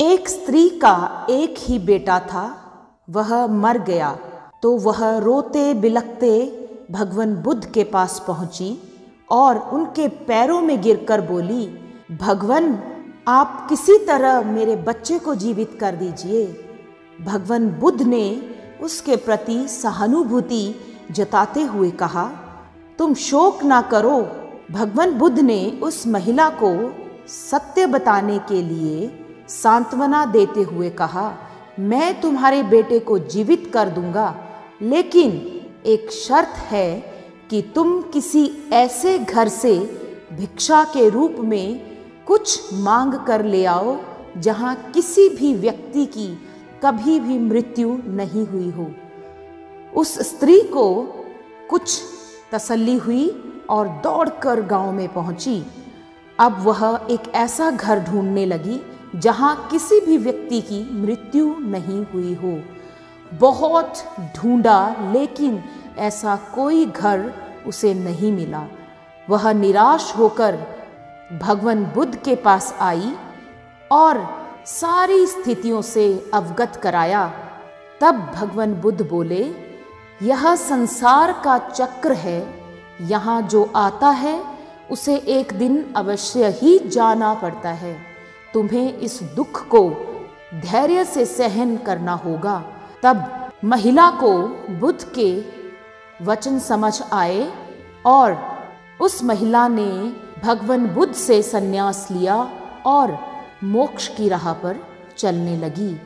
एक स्त्री का एक ही बेटा था, वह मर गया। तो वह रोते बिलखते भगवान बुद्ध के पास पहुँची और उनके पैरों में गिरकर बोली, भगवान, आप किसी तरह मेरे बच्चे को जीवित कर दीजिए। भगवान बुद्ध ने उसके प्रति सहानुभूति जताते हुए कहा, तुम शोक ना करो। भगवान बुद्ध ने उस महिला को सत्य बताने के लिए सांत्वना देते हुए कहा, मैं तुम्हारे बेटे को जीवित कर दूँगा, लेकिन एक शर्त है कि तुम किसी ऐसे घर से भिक्षा के रूप में कुछ मांग कर ले आओ, जहाँ किसी भी व्यक्ति की कभी भी मृत्यु नहीं हुई हो। उस स्त्री को कुछ तसल्ली हुई और दौड़कर गाँव में पहुँची। अब वह एक ऐसा घर ढूँढने लगी जहाँ किसी भी व्यक्ति की मृत्यु नहीं हुई हो। बहुत ढूंढा, लेकिन ऐसा कोई घर उसे नहीं मिला। वह निराश होकर भगवान बुद्ध के पास आई और सारी स्थितियों से अवगत कराया। तब भगवान बुद्ध बोले, यह संसार का चक्र है। यहाँ जो आता है, उसे एक दिन अवश्य ही जाना पड़ता है। तुम्हें इस दुख को धैर्य से सहन करना होगा। तब महिला को बुद्ध के वचन समझ आए और उस महिला ने भगवान बुद्ध से संन्यास लिया और मोक्ष की राह पर चलने लगी।